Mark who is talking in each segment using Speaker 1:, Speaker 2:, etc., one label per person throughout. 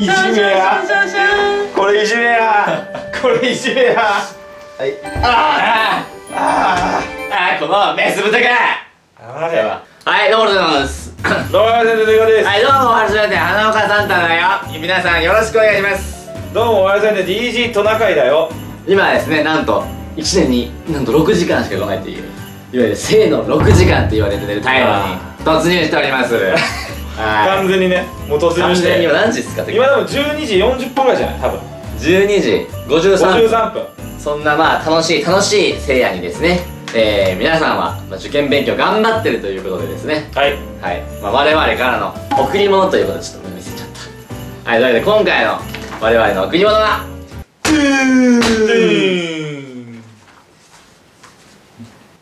Speaker 1: いじめや。
Speaker 2: シャンシャン
Speaker 1: これいじめや。これいじめやはい。
Speaker 2: あ
Speaker 1: ああ
Speaker 2: あこのメス豚か。
Speaker 1: あれは
Speaker 2: はいどうもどうもです。
Speaker 1: どうも先生ということです。
Speaker 2: はいどうも初めて花岡サンタだよ。皆さんよろしくお願いします。
Speaker 1: どうもおはようございます DG トナカイだよ。
Speaker 2: 今ですねなんと1年になんと6時間しか来ないっていういわゆる生の6時間って言われてるタイムに突入しております。は
Speaker 1: 完全にねもう突
Speaker 2: い完
Speaker 1: 入して。
Speaker 2: 全に今何時ですか？
Speaker 1: 今でも12時40分ぐらいじゃない？多分。
Speaker 2: 12時53分。
Speaker 1: 53分。
Speaker 2: そんなまあ楽しい楽しい聖夜にですね。えー、皆さんは、まあ、受験勉強頑張ってるということでですね。
Speaker 1: はい。
Speaker 2: はい、まあ、我々からの贈り物ということでちょっと見せちゃった。はいというわけで今回の我々の贈り物は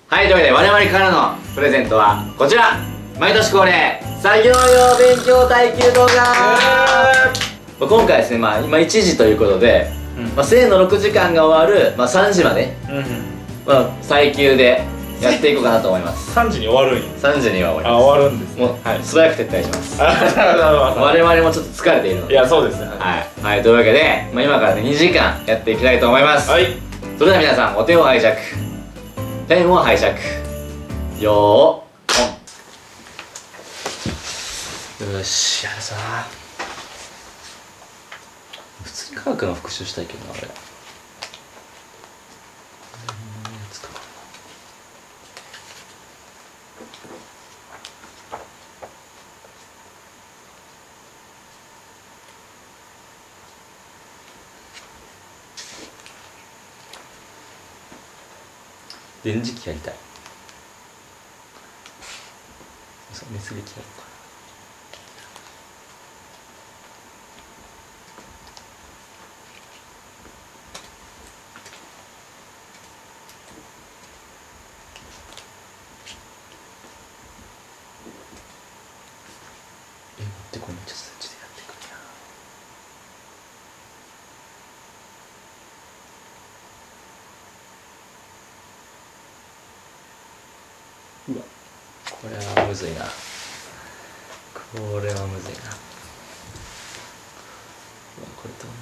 Speaker 2: はいというわけで我々からのプレゼントはこちら毎年恒例作業用勉強耐久動画、まあ、今回ですねまあ今1時ということで、
Speaker 1: うん。
Speaker 2: まあ、生の6時間が終わる、まあ、3時まで、
Speaker 1: うん
Speaker 2: まあ、最休でやっていこうかなと思います。
Speaker 1: 3時に終わるんや。
Speaker 2: 3時には終わ
Speaker 1: あ
Speaker 2: り
Speaker 1: 終わるんです
Speaker 2: ますもう、
Speaker 1: はい。
Speaker 2: 素早く撤退します。我々もちょっと疲れているので。
Speaker 1: いやそうですね
Speaker 2: はい、はい、というわけで、まあ、今からね2時間やっていきたいと思います、
Speaker 1: はい。
Speaker 2: それでは皆さんお手を拝借。ペンを拝借。よーポンよしやるぞ普通に科学の復習したいけどな俺。うん。やつか。電磁気やりたい。そう熱力やろうかえ持ってこいめっちゃそっちでやってくるやんうわこれはむずいな。これはむずいな。これどん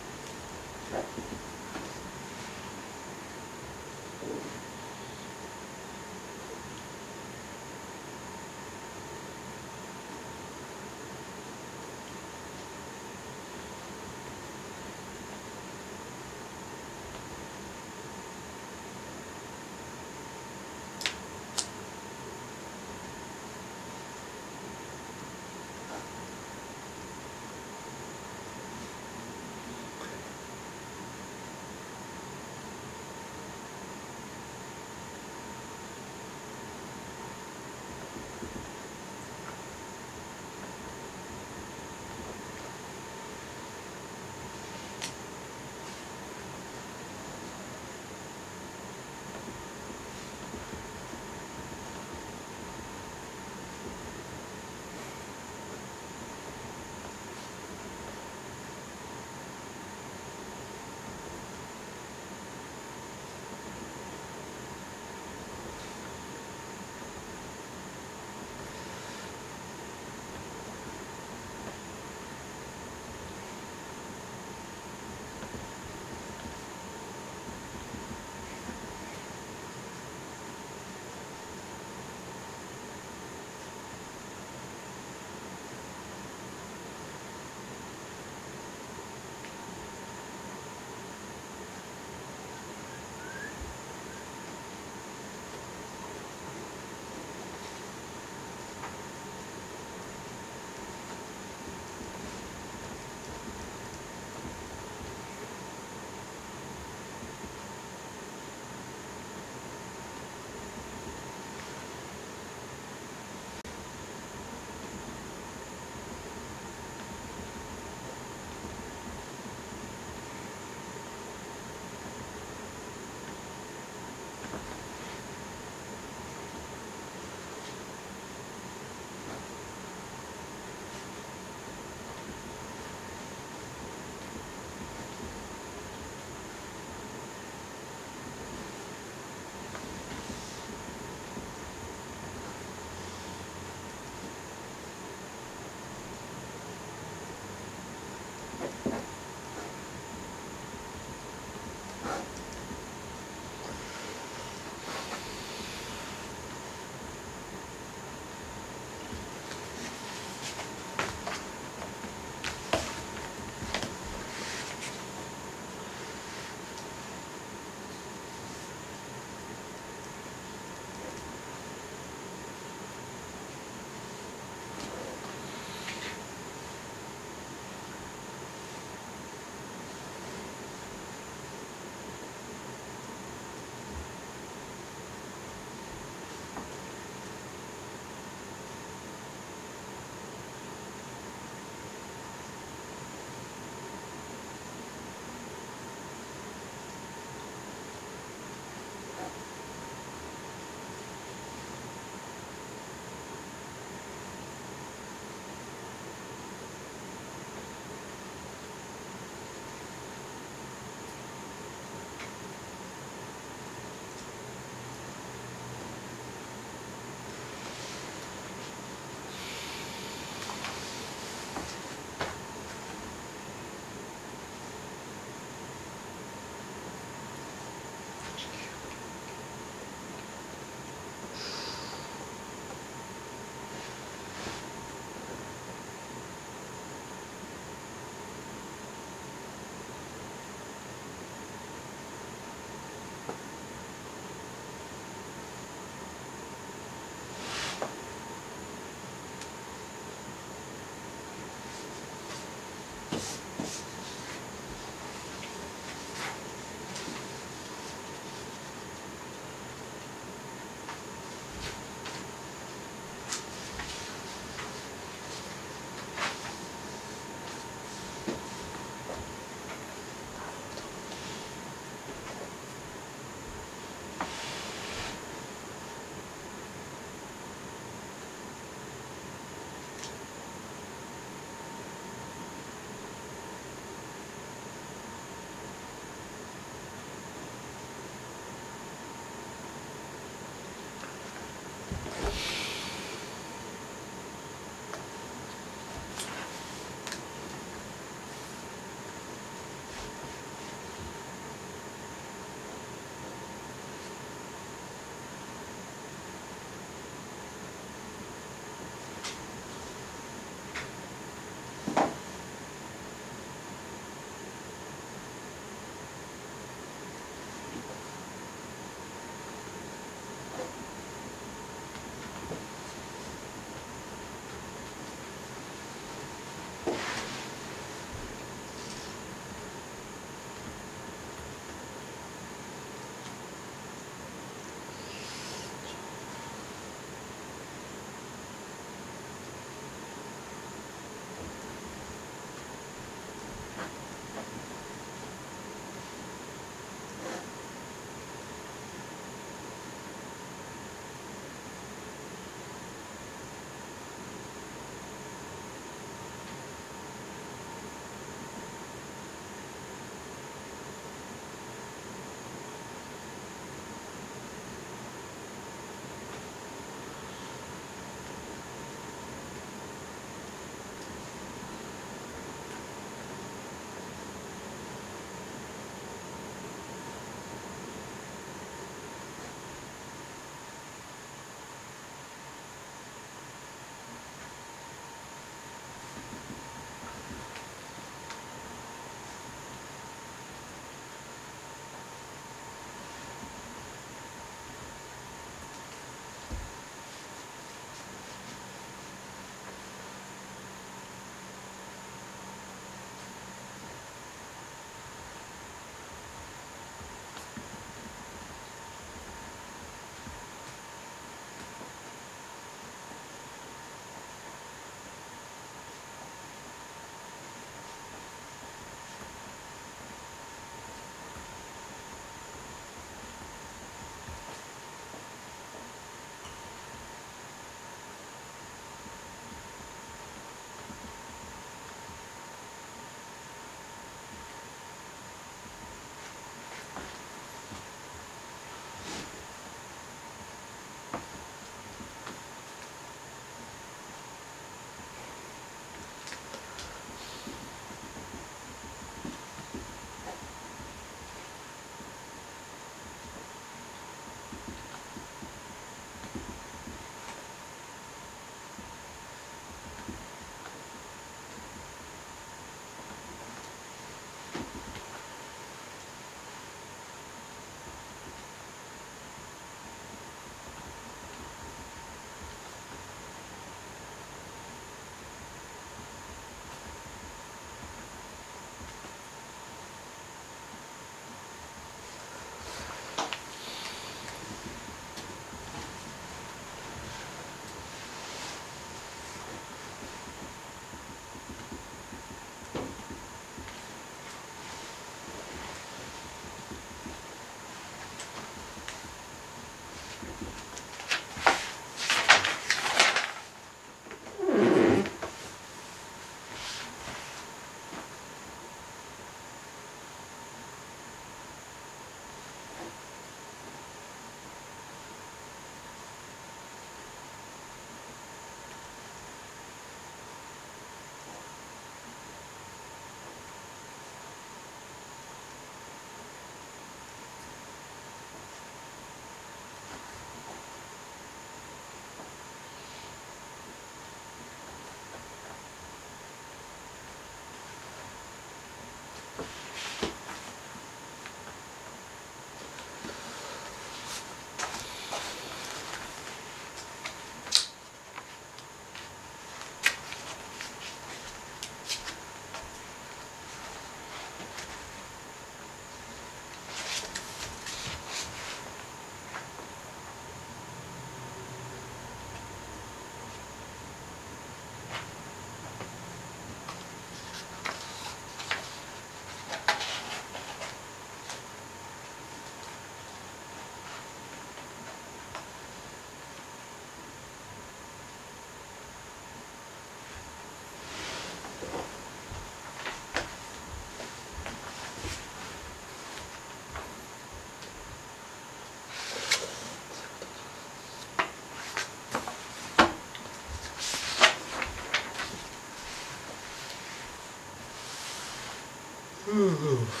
Speaker 3: う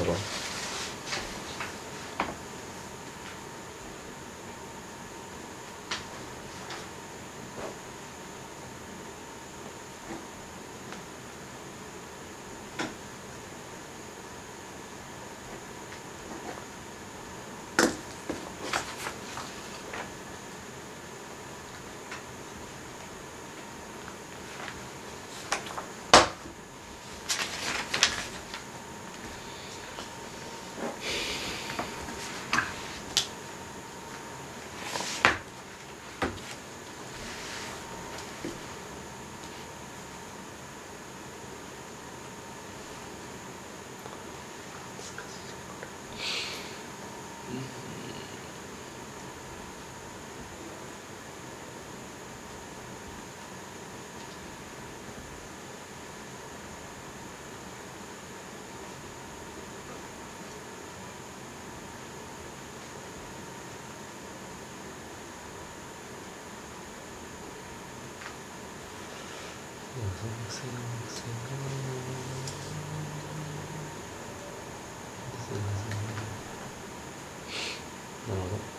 Speaker 3: るなるほど。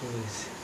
Speaker 2: please.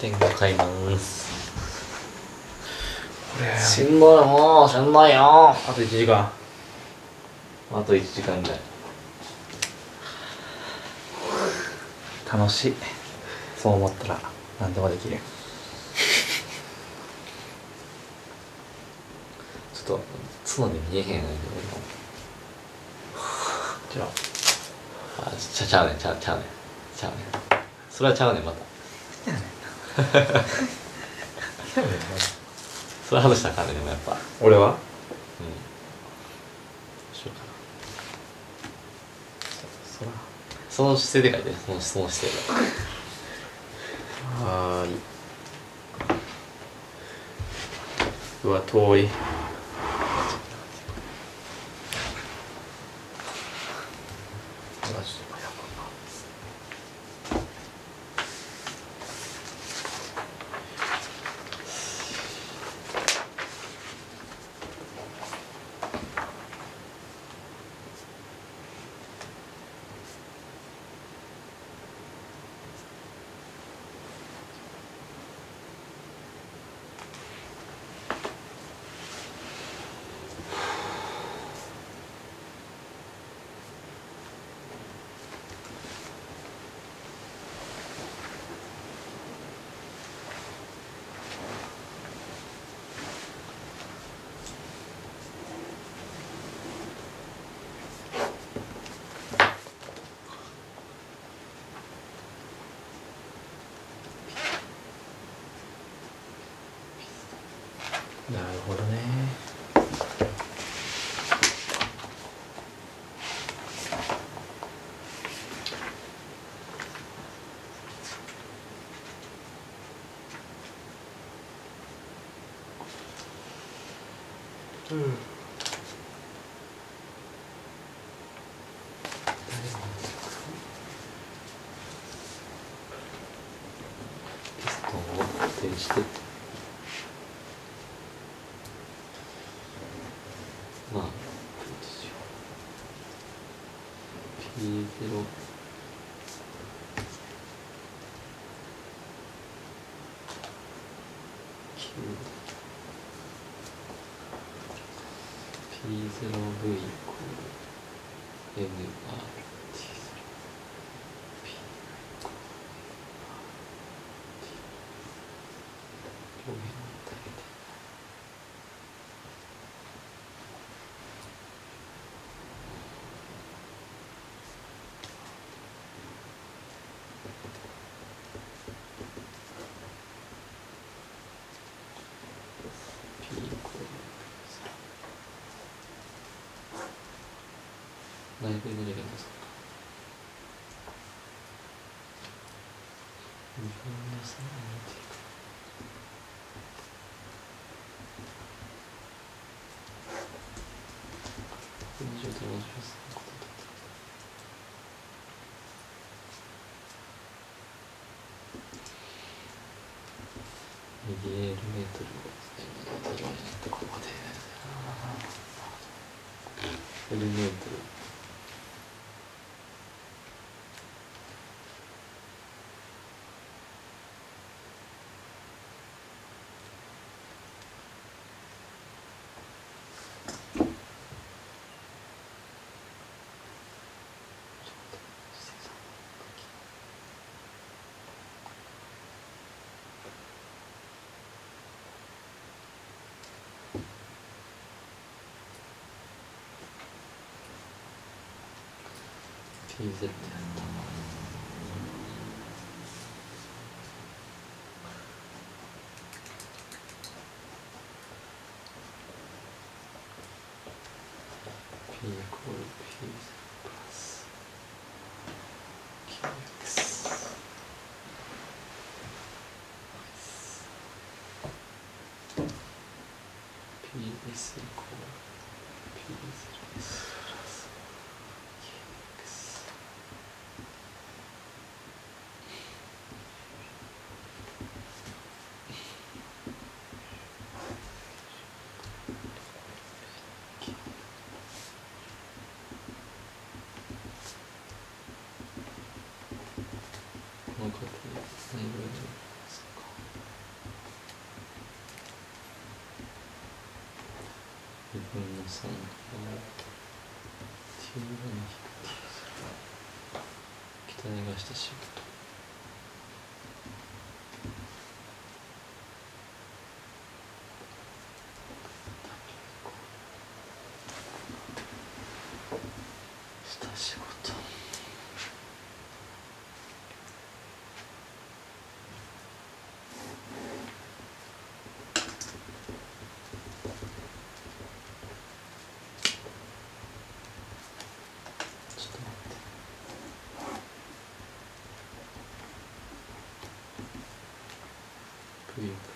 Speaker 2: 工衛星か視点が買います
Speaker 1: これ。
Speaker 2: しんどいもうしんどいよ。
Speaker 1: あと1時間。
Speaker 2: あと1時間ぐらい楽しい。そう思ったら何でもできる。ちょっと角で見えへんやねんけど
Speaker 1: じゃあ。
Speaker 2: あちゃちゃうねんちゃうちゃうねん。ちゃうねん。それはちゃうねんまた それ外したかんねんでもやっぱ。うん
Speaker 1: 俺は？
Speaker 2: どうしようかな。そらその姿勢で書いてそのその姿勢で
Speaker 1: はーい。うわ遠い
Speaker 3: を固定して。まあどうしよ。う P0 P0V イコール MRT0 P イコール両辺を与えてピーコール内部エネルギーのそうか2分の3を見ていくこの状態を13個だと右へ1メートルを0になってここで。1メートル P0 ってやった P イコール P0 プラス QX PS イコール P0S プラス QX この過程内部エネルギーですか2分の3を T1 に引く T0 北根がしたシフトた仕事ちょっと待ってプリンプ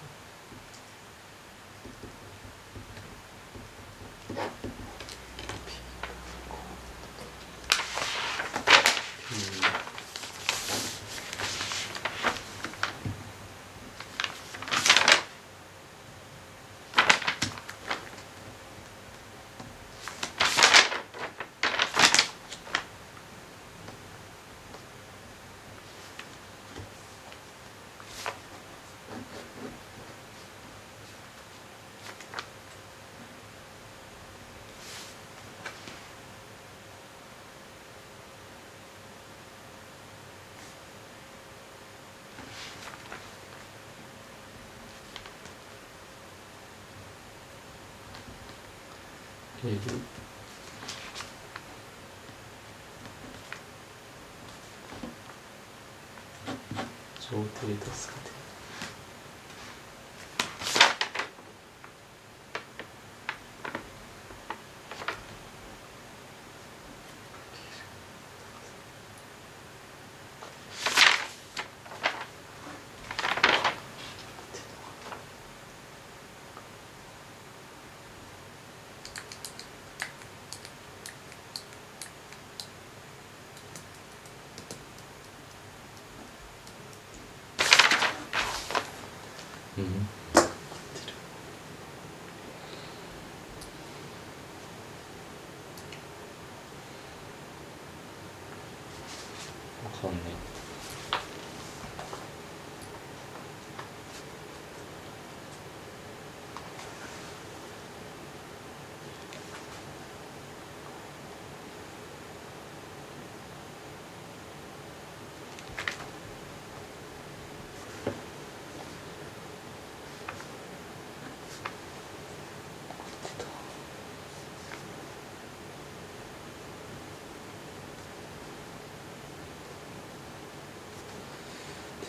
Speaker 3: レール上手ですか分わかんな。い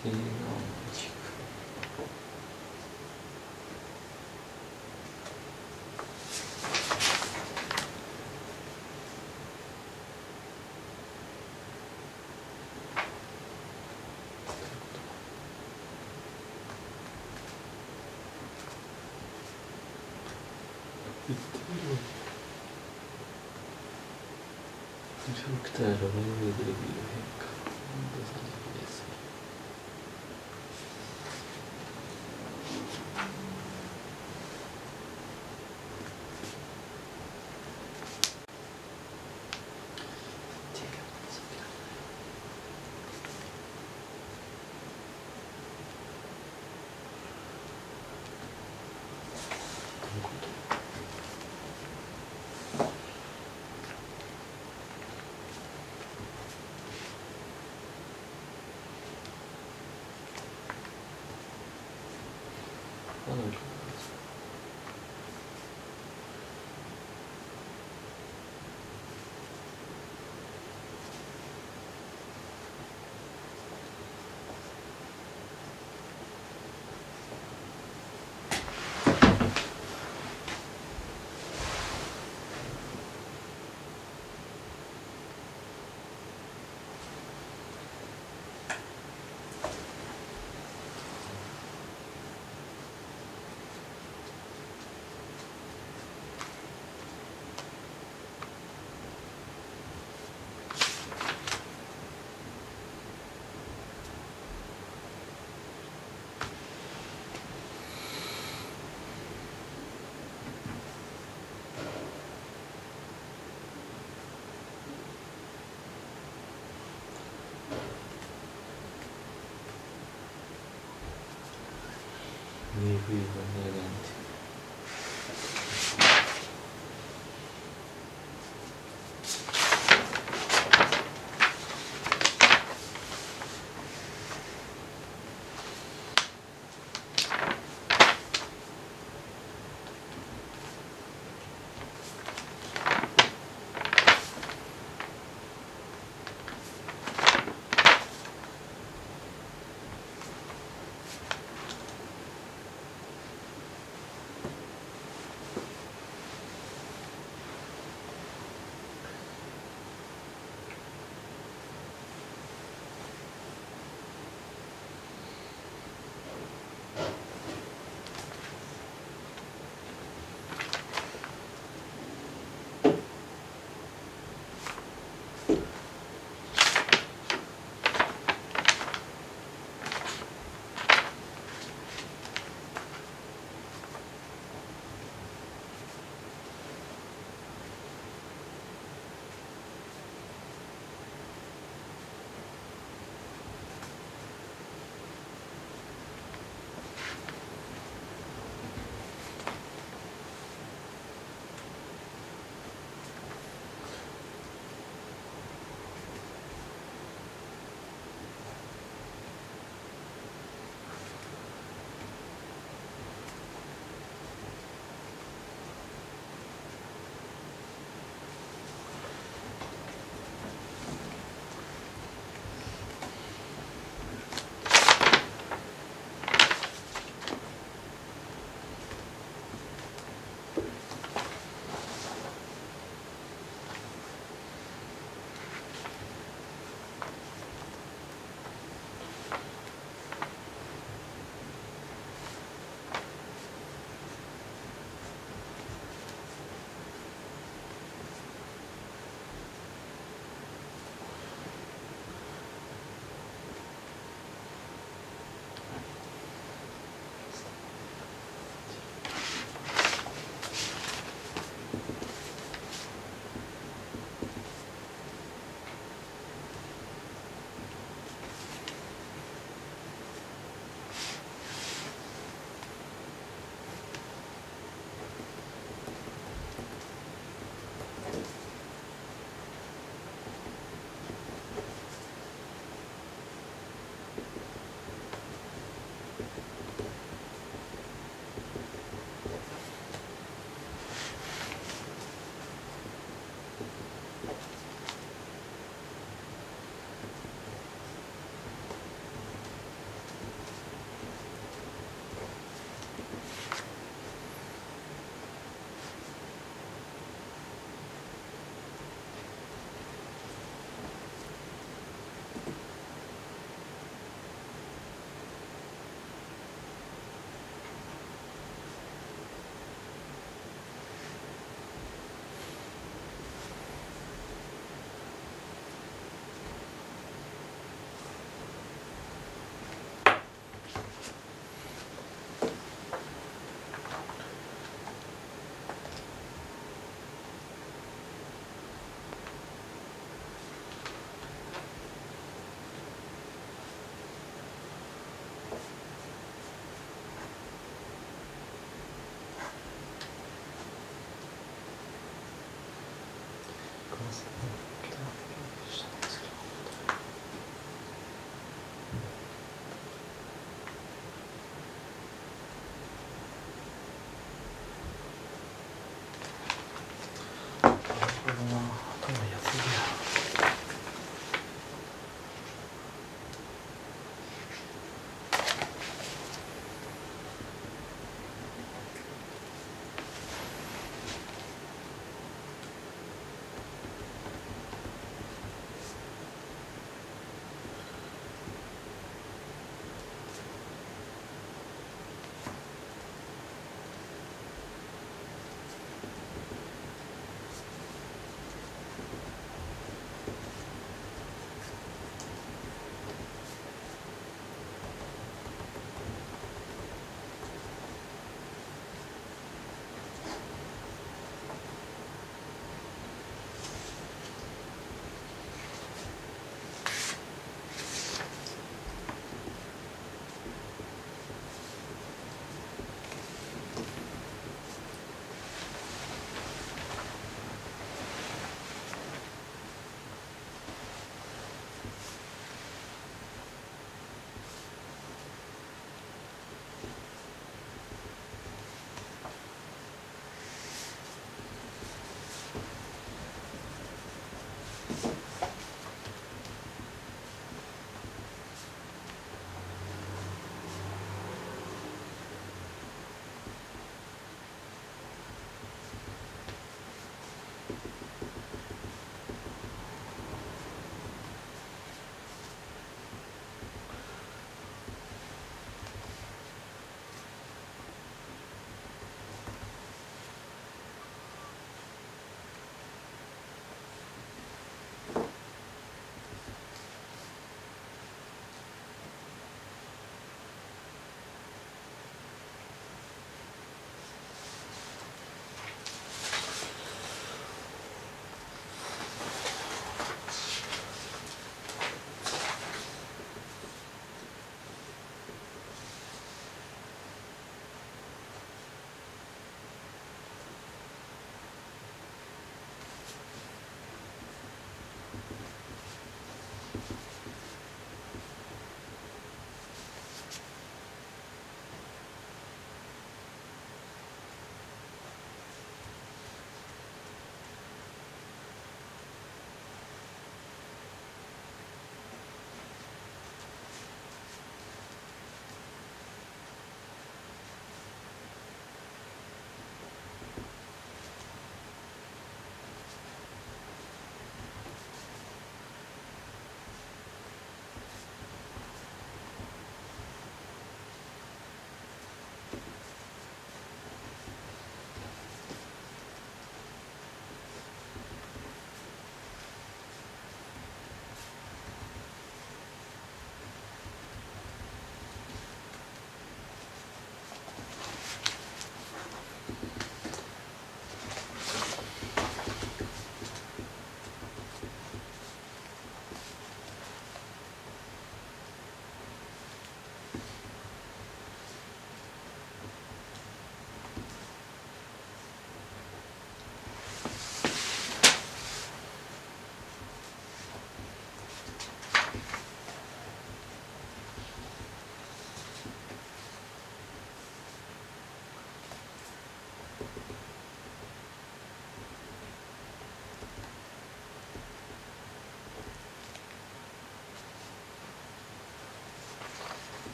Speaker 3: 低音軸キャラクターやらない上でレビュー変化 Oh. 差ですあなんか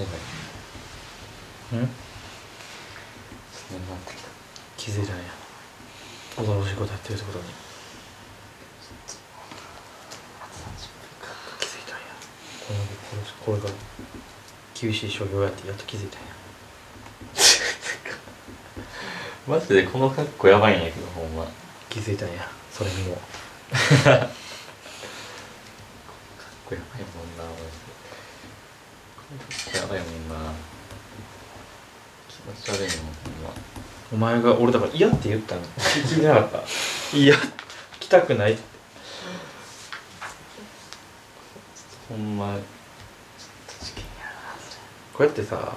Speaker 3: 鈍い
Speaker 1: うん？
Speaker 2: 眠くなってきた。
Speaker 1: 気づいたんや驚ろしいことやってるってことに。気づいたんや。このこれこれが厳しい商業やってやっと気づいたんや。
Speaker 2: マジでこの格好やばいんやけどほんま。
Speaker 1: 気づいたんや。それにも
Speaker 2: かっこやばいもんなマジでかっこやばいもんな気持ち悪いもんほんま
Speaker 1: お前が俺だから嫌って言ったの？聞いてなかった？いや来たくないって。
Speaker 2: ほんま。ちょっと事件やな
Speaker 1: こうやってさ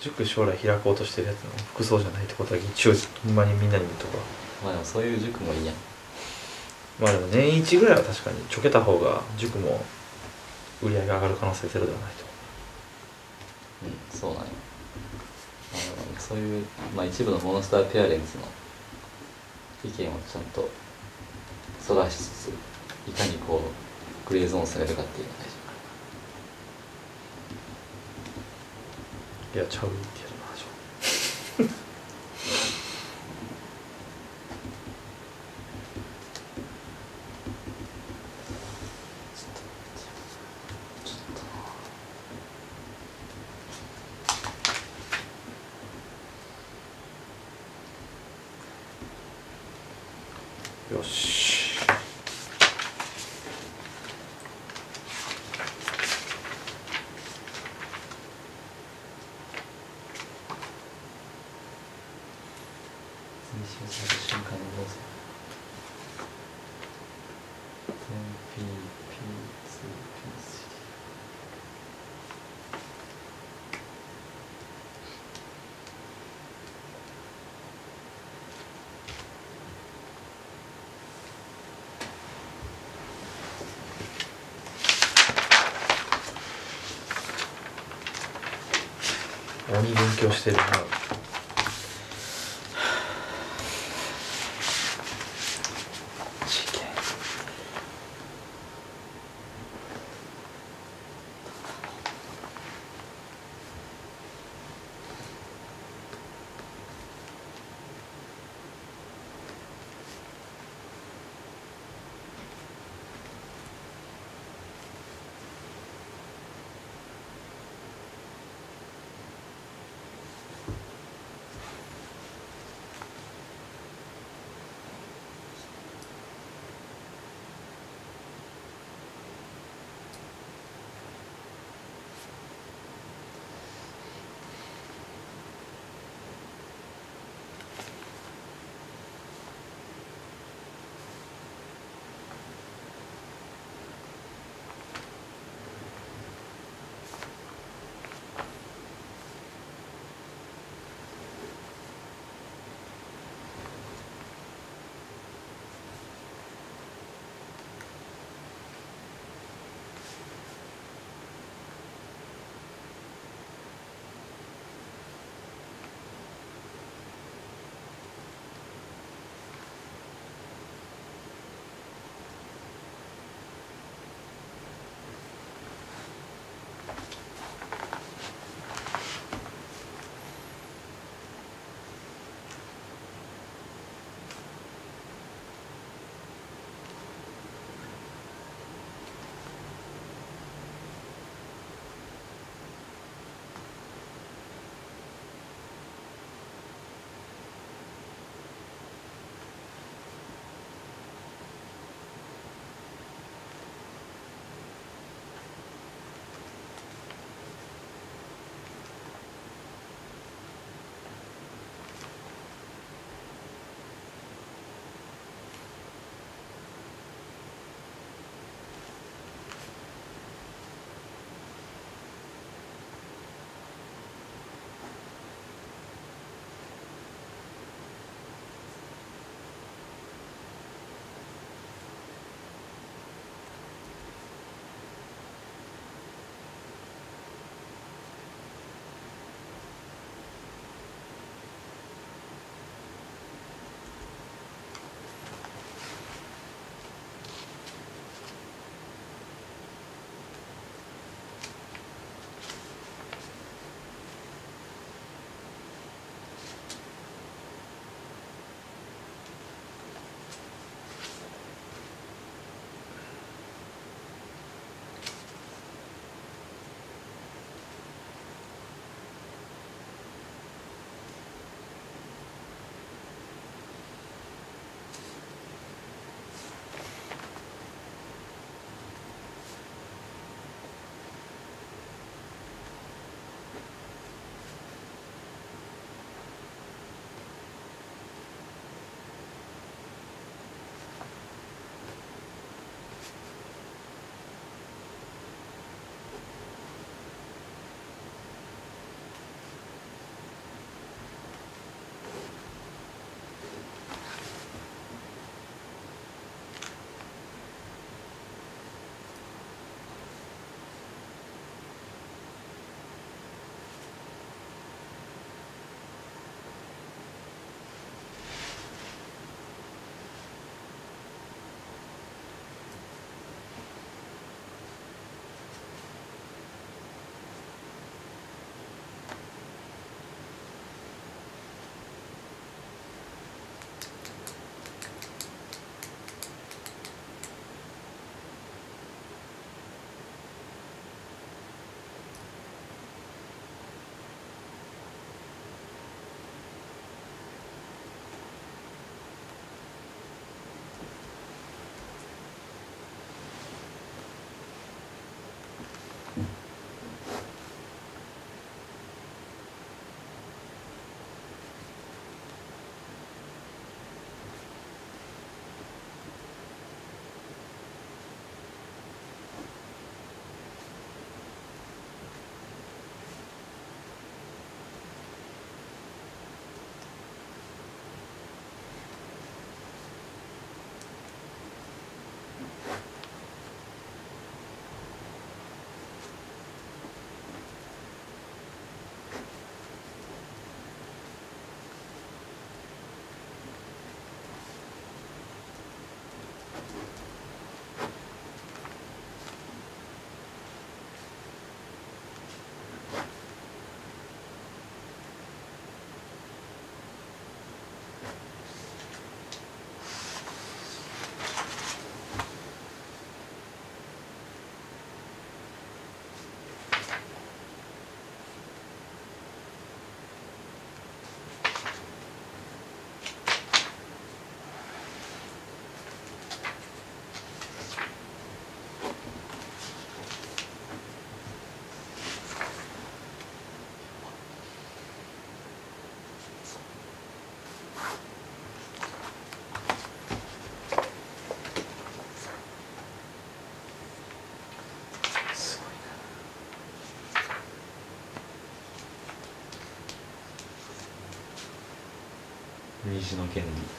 Speaker 1: 塾将来開こうとしてるやつの服装じゃないってことは一応ほんまにみんなに言うとか。
Speaker 2: まあでもそういう塾もいいやん。
Speaker 1: まあでも年一ぐらいは確かにちょけた方が塾も売り上げ上がる可能性ゼロではないと
Speaker 2: うんそうなんよあのういう、まあ、一部のモンスターペアレンツの意見をちゃんとそらしつついかにこうグレーゾーンされるかっていうのが大事
Speaker 1: いやちゃうけどなよし
Speaker 2: 推進される瞬間の動作 10P、P2、P3
Speaker 1: 鬼勉強
Speaker 3: 西の権利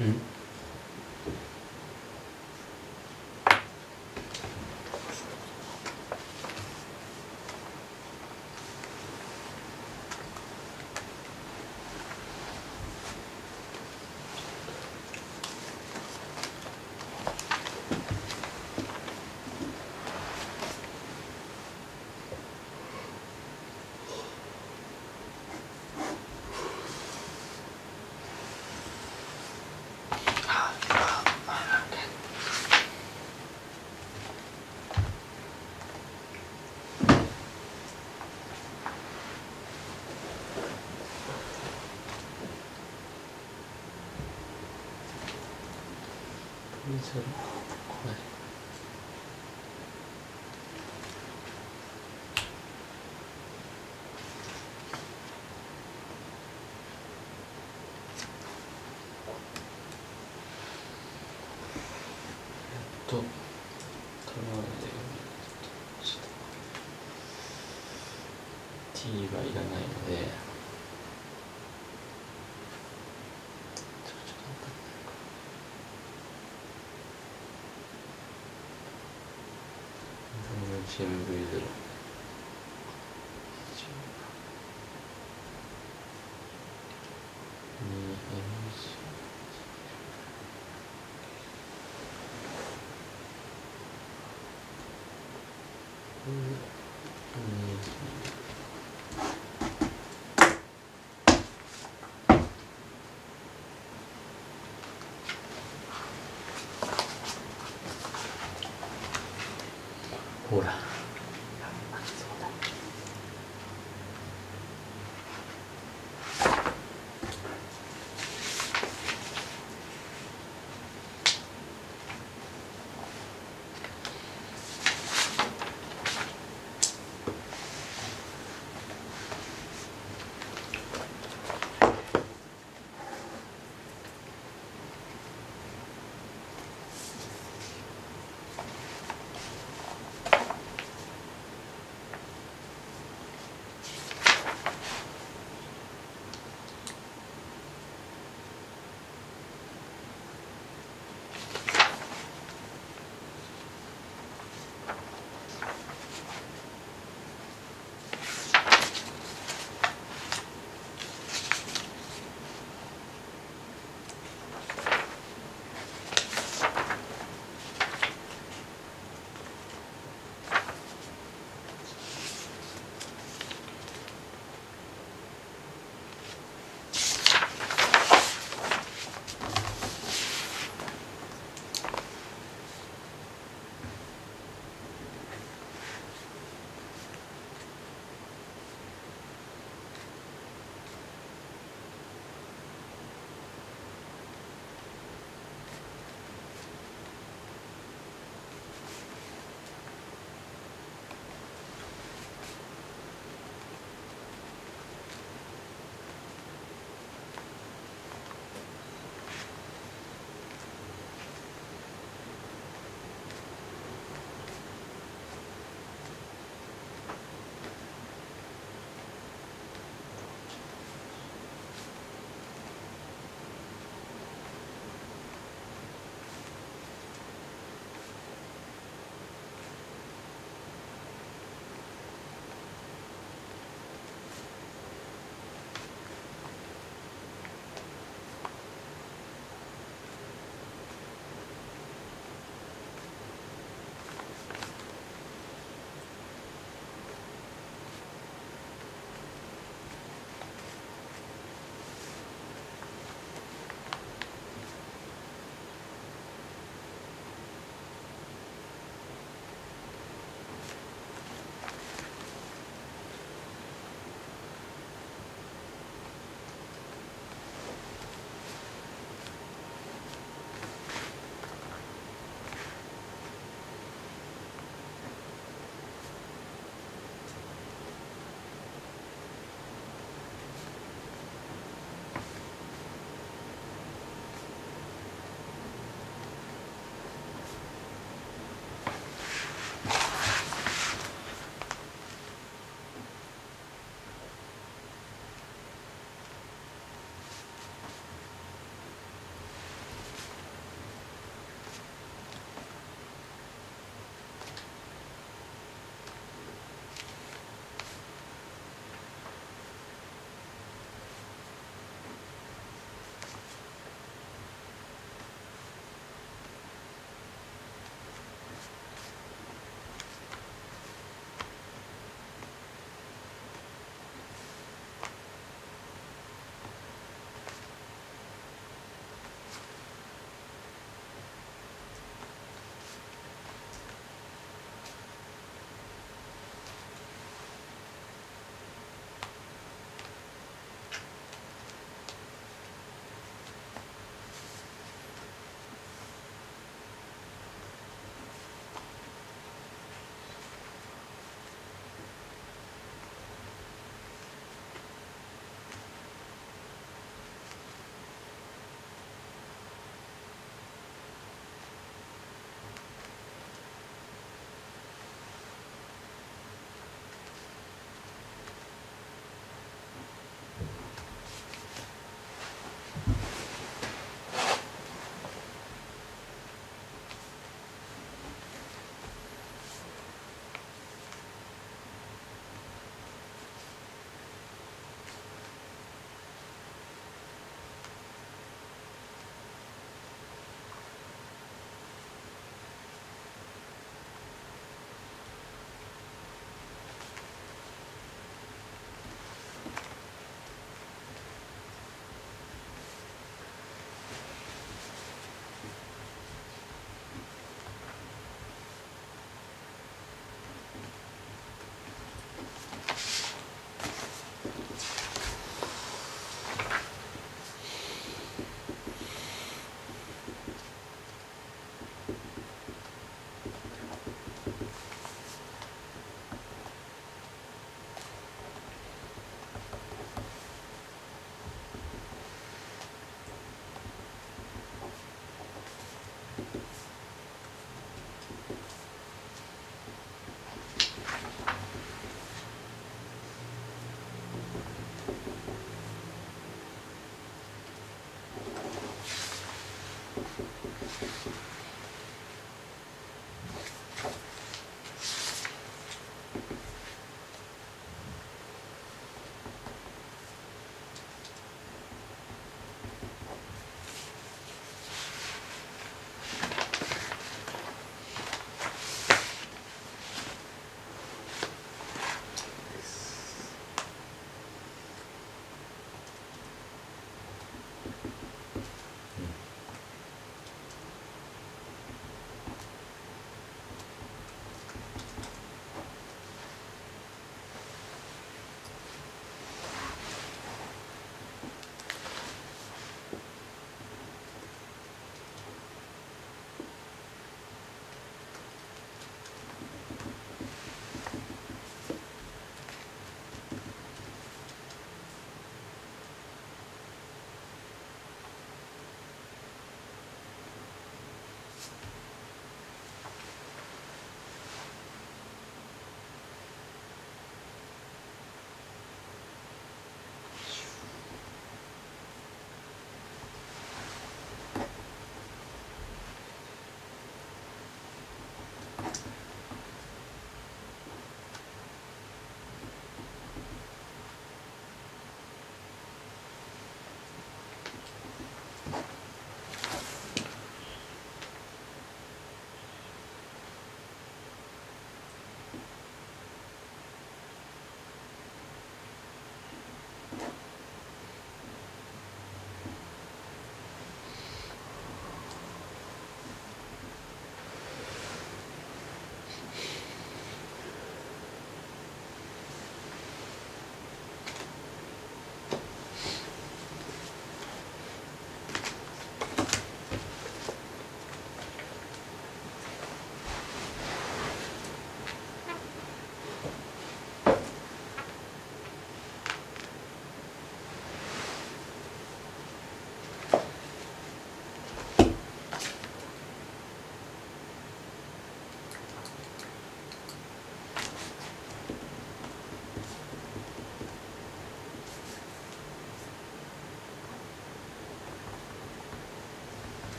Speaker 3: うと、とちょっと。T はいらないので、ちょちょっと待ってチーム V ゼロ。ほら。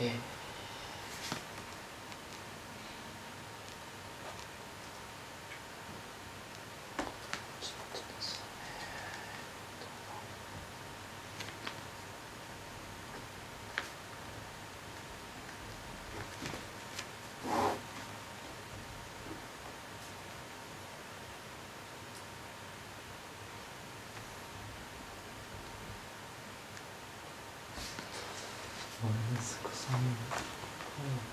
Speaker 3: えうん。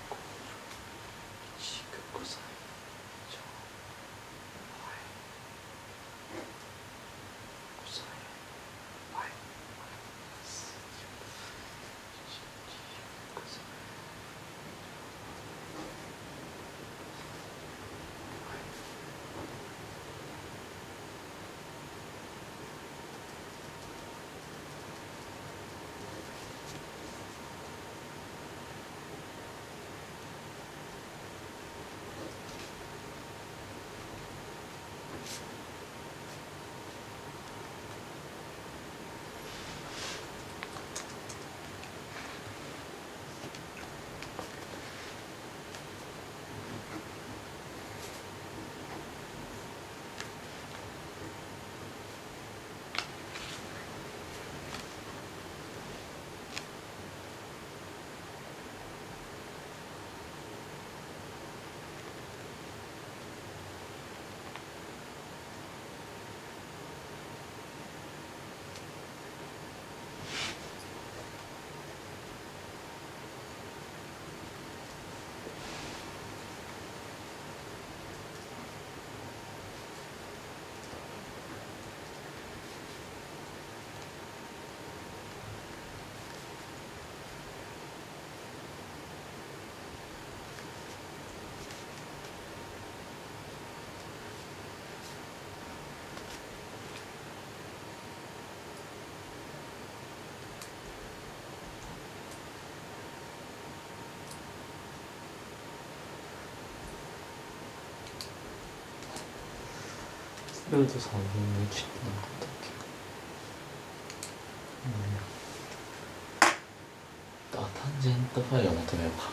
Speaker 3: ルート3分の1って何だったっけ、うん、あタンジェントファイを求めようかっ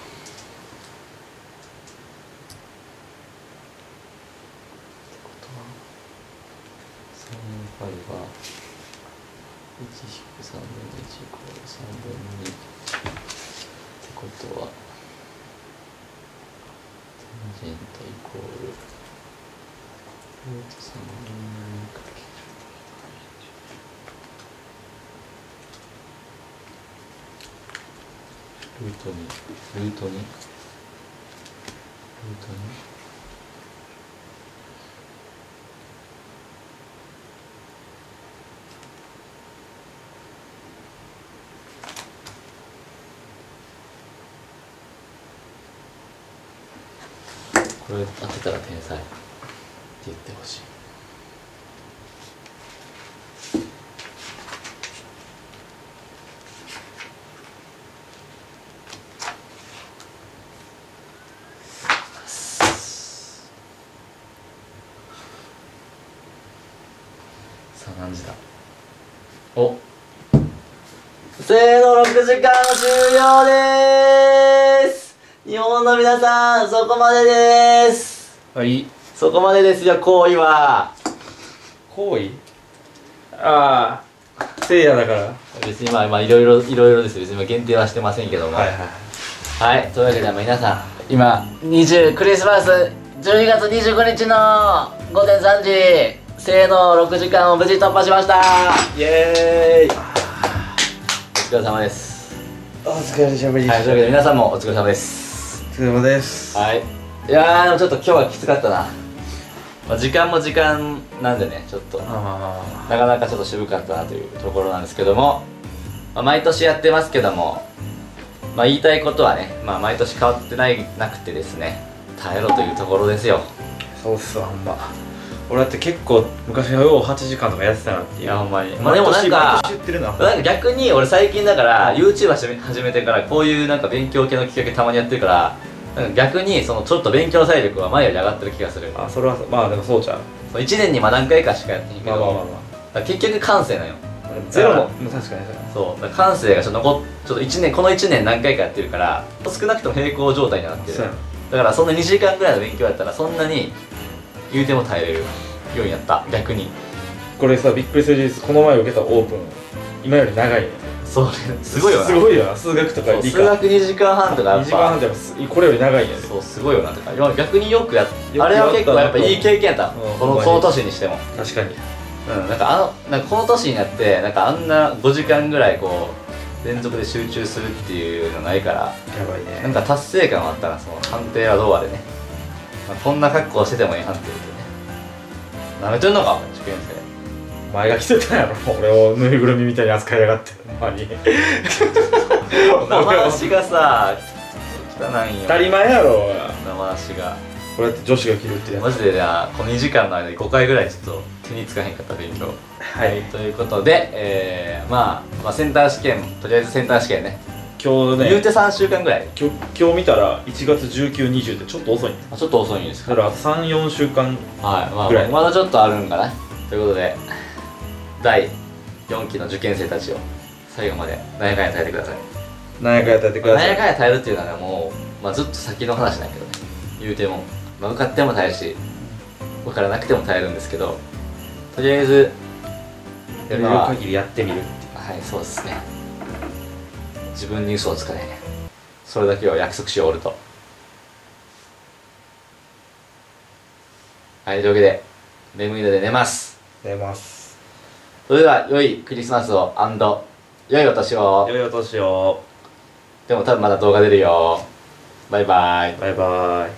Speaker 3: てことはサインファイは1引く3分の1イコール3分の2ってことはタンジェントイコールルート3分の2ルート2ルート2これ当てたら天才。言ってほしい。さあ何時だ？お。
Speaker 2: せーの6時間終了でーす。日本の皆さんそこまででーす。
Speaker 1: はい
Speaker 2: そこまでですよ行為は。
Speaker 1: 行為？ああせいやだから。
Speaker 2: 別にまあまあいろいろいろいろです別に今限定はしてませんけども。
Speaker 1: はいはい
Speaker 2: はい、というわけで皆さん今20クリスマス12月25日の午前3時せーの6時間を無事突破しました。イエーイ。お疲れ様です。
Speaker 1: お疲れ様で
Speaker 2: はい、というわけで皆さんもお疲れ様です。
Speaker 1: お疲れ様です。
Speaker 2: はい。いやーでもちょっと今日はきつかったな、まあ、時間も時間なんでねちょっと。な
Speaker 1: あ
Speaker 2: かなかちょっと渋かったなというところなんですけども、まあ、毎年やってますけども。まあ言いたいことはね、まあ、毎年変わってないなくてですね耐えろというところですよ。
Speaker 1: あそうっすわほんま。俺だって結構昔はよう8時間とかやってたなっていう。
Speaker 2: いやほんまに。まあでもなんか逆に俺最近だから YouTube 始め始めてからこういうなんか勉強系の企画たまにやってるからなんか逆にそのちょっと勉強の体力は前より上がってる気がする。
Speaker 1: あそれはまあでもそうじゃん
Speaker 2: 1年にまあ何回かしかやってへんけど、
Speaker 1: まあまあまあま
Speaker 2: だから結局感性なんよ
Speaker 1: ゼロも。確かにそう。
Speaker 2: 感性がちょっと残っちょっと1年この1年何回かやってるから少なくとも平行状態にはなってる。だからそんな2時間ぐらいの勉強やったらそんなに言うても耐えれるようになった。逆に。
Speaker 1: これさびっくりする事実この前受けたオープン。今より長いね
Speaker 2: それすごいよな
Speaker 1: すごいよな数学とか理科。
Speaker 2: 数学2時間半とかや
Speaker 1: 2
Speaker 2: っ
Speaker 1: 時間半
Speaker 2: ぱ
Speaker 1: でもすこれより長いんやで
Speaker 2: そうすごいよな。とか逆によくやあれは結構やっぱ
Speaker 1: い
Speaker 2: い経験やった。
Speaker 1: うん
Speaker 2: このこの年にしても。
Speaker 1: 確かに。
Speaker 2: うんなんかあのなんかこの年になってなんかあんな5時間ぐらいこう連続で集中するっていうのないから。
Speaker 1: やばいね。
Speaker 2: なんか達成感はあったなその判定はどうあれね、まあ、こんな格好しててもいい判定ってね。なめてんのか受験
Speaker 1: お前が来てたんやろ。俺をぬいぐるみみたいに扱いやがって。ほんまに。
Speaker 2: 生足がさ汚いんよ。
Speaker 1: 当たり前やろ。
Speaker 2: 生足が。
Speaker 1: これやって女子が着るってや
Speaker 2: マジでなこの2時間の間に5回ぐらいちょっと手につかへんかった勉強
Speaker 1: つはい。
Speaker 2: ということで、えーまあ、まあセンター試験とりあえずセンター試験ね。
Speaker 1: 今日ね。
Speaker 2: 言うて3週間ぐらい。
Speaker 1: 今日今日見たら1月1920ってちょっと遅いね
Speaker 2: あちょっと遅いんですか。
Speaker 1: だから34週間
Speaker 2: はい、まあまだちょっとあるんかな。ということで第4期の受験生たちを最後まで何やかんや耐えてください。
Speaker 1: 何やかんやってやってください。
Speaker 2: 何やかんや耐えるっていうのはねもう、まあ、ずっと先の話だけどね言うても、まあ、受かっても耐えるし受からなくても耐えるんですけどとりあえず
Speaker 1: やれる限りやってみるって
Speaker 2: はいそうですね。自分に嘘をつかない。ねそれだけは約束しよう俺と。はいというわけで眠いので寝ます。
Speaker 1: 寝ます
Speaker 2: それでは良いクリスマスを良いお年を。
Speaker 1: 良いお年を。
Speaker 2: でも多分まだ動画出るよ。バイバイ。
Speaker 1: バイバイ